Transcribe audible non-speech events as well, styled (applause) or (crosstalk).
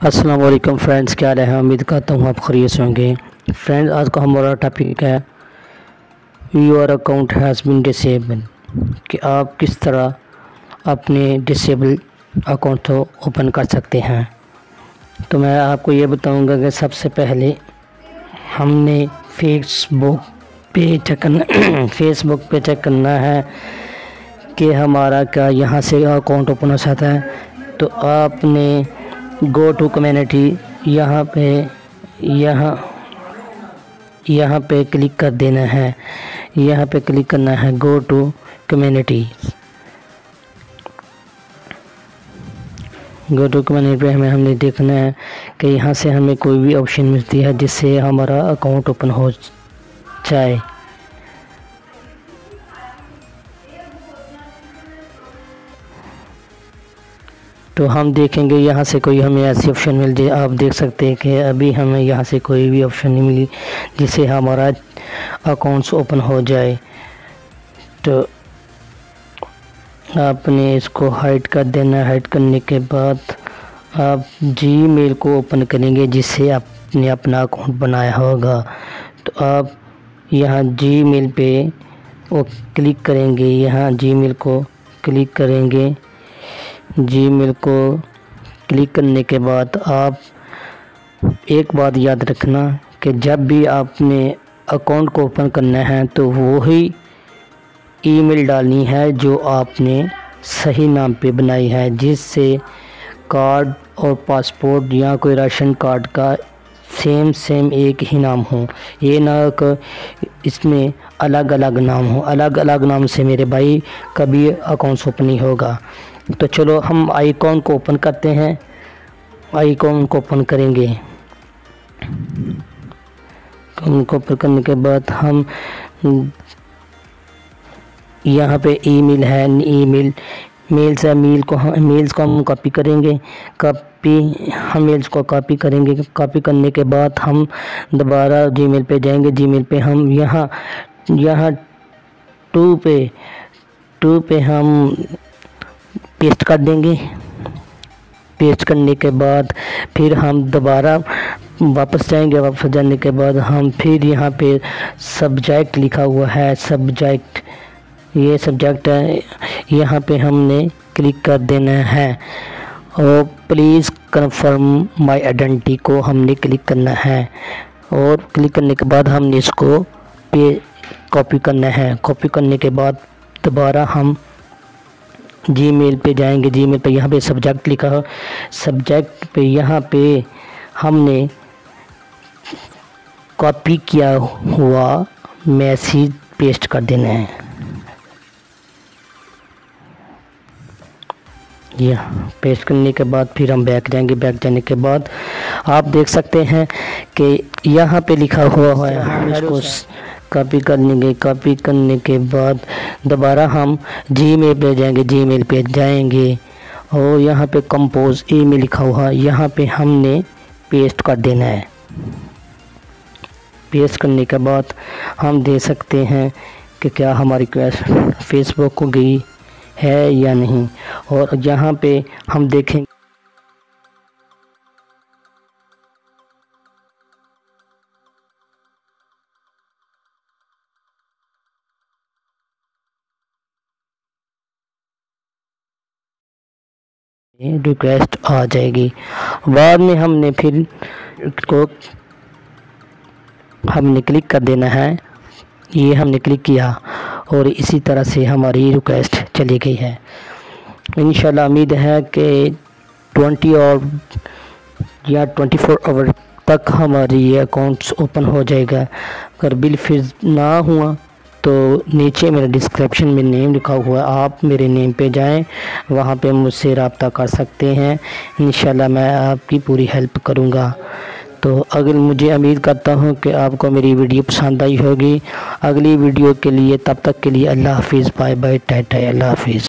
अस्सलाम वालेकुम फ्रेंड्स क्या हाल है? उम्मीद करता हूँ आप खरीद होंगे। फ्रेंड्स आज का हमारा टॉपिक है your account has been disable कि आप किस तरह अपने डिसेबल अकाउंट को ओपन कर सकते हैं। तो मैं आपको ये बताऊँगा कि सबसे पहले हमने फेसबुक पे चेक करना (clears throat) फेसबुक पे चेक करना है कि हमारा क्या यहाँ से अकाउंट ओपन हो सकता है। तो आपने गो टू कम्युनिटी यहाँ पे, यहाँ यहाँ पे क्लिक कर देना है। यहाँ पे क्लिक करना है go to community go to community पे हमें, हमने देखना है कि यहाँ से हमें कोई भी ऑप्शन मिलती है जिससे हमारा अकाउंट ओपन हो जाए। तो हम देखेंगे यहाँ से कोई हमें ऐसी ऑप्शन मिल जाए आप देख सकते हैं कि अभी हमें यहाँ से कोई भी ऑप्शन नहीं मिली, जिससे हमारा अकाउंट्स ओपन हो जाए। तो आपने इसको हाइड कर देना हाइड करने के बाद आप जी मेल को ओपन करेंगे, जिससे आपने अपना अकाउंट बनाया होगा। तो आप यहाँ जी मेल पे वो क्लिक करेंगे, यहाँ जी मेल को क्लिक करेंगे। जी मेल को क्लिक करने के बाद आप एक बात याद रखना कि जब भी आपने अकाउंट को ओपन करना है तो वही ईमेल डालनी है जो आपने सही नाम पे बनाई है, जिससे कार्ड और पासपोर्ट या कोई राशन कार्ड का सेम सेम एक ही नाम हो। ये ना इसमें अलग अलग नाम हो। अलग अलग नाम से मेरे भाई कभी अकाउंट ओपन नहीं होगा। तो चलो हम आईकॉन को ओपन करते हैं। आईकॉन को ओपन करेंगे। उनको ओपन करने के बाद हम यहाँ पे ईमेल है ईमेल मेल्स है मेल को हम मेल्स को हम कॉपी करेंगे। कॉपी हम मेल्स को कॉपी करेंगे। कॉपी करने के बाद हम दोबारा जीमेल पे जाएँगे। जीमेल पे हम यहाँ यहाँ टू पे टू पे हम पेस्ट कर देंगे। पेस्ट करने के बाद फिर हम दोबारा वापस जाएँगे। वापस जाने के बाद हम फिर यहाँ पे सब्जेक्ट लिखा हुआ है। सब्जेक्ट ये सब्जेक्ट है। यहाँ पे हमने क्लिक कर देना है। और प्लीज़ कंफर्म माय आइडेंटिटी को हमने क्लिक करना है। और क्लिक करने के बाद हमने इसको पे कॉपी करना है। कॉपी करने के बाद दोबारा हम जी मेल पर जाएँगे। जी मेल पर यहाँ पे सब्जेक्ट लिखा है। सब्जेक्ट पे यहाँ पे हमने कॉपी किया हुआ मैसेज पेस्ट कर देना है। या पेस्ट करने के बाद फिर हम बैक जाएँगे। बैक जाने के बाद आप देख सकते हैं कि यहाँ पे लिखा हुआ है हम इसको कॉपी करने के कॉपी करने के बाद दोबारा हम जी मेल पे जाएँगे। जी मेल पे जाएँगे और यहाँ पे कंपोज ई में लिखा हुआ यहाँ पे हमने पेस्ट कर देना है। पेस्ट करने के बाद हम दे सकते हैं कि क्या हमारी रिक्वेस्ट फेसबुक को गई। है या नहीं? और यहाँ पे हम देखें रिक्वेस्ट आ जाएगी। बाद में हमने फिर को हमने क्लिक कर देना है। ये हमने क्लिक किया और इसी तरह से हमारी रिक्वेस्ट चली गई है। इन उम्मीद है कि ट्वेंटी और या ट्वेंटी फोर आवर तक हमारी ये अकाउंट्स ओपन हो जाएगा। अगर बिल फिर ना हुआ तो नीचे मेरे डिस्क्रिप्शन में नेम लिखा हुआ है। आप मेरे नेम पे जाएँ, वहाँ पे मुझसे रबता कर सकते हैं। इन मैं आपकी पूरी हेल्प करूँगा। तो अगर मुझे उम्मीद करता हूँ कि आपको मेरी वीडियो पसंद आई होगी। अगली वीडियो के लिए तब तक के लिए अल्लाह हाफिज़ बाय बाय टाटा, अल्लाह हाफिज़।